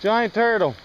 Giant turtle.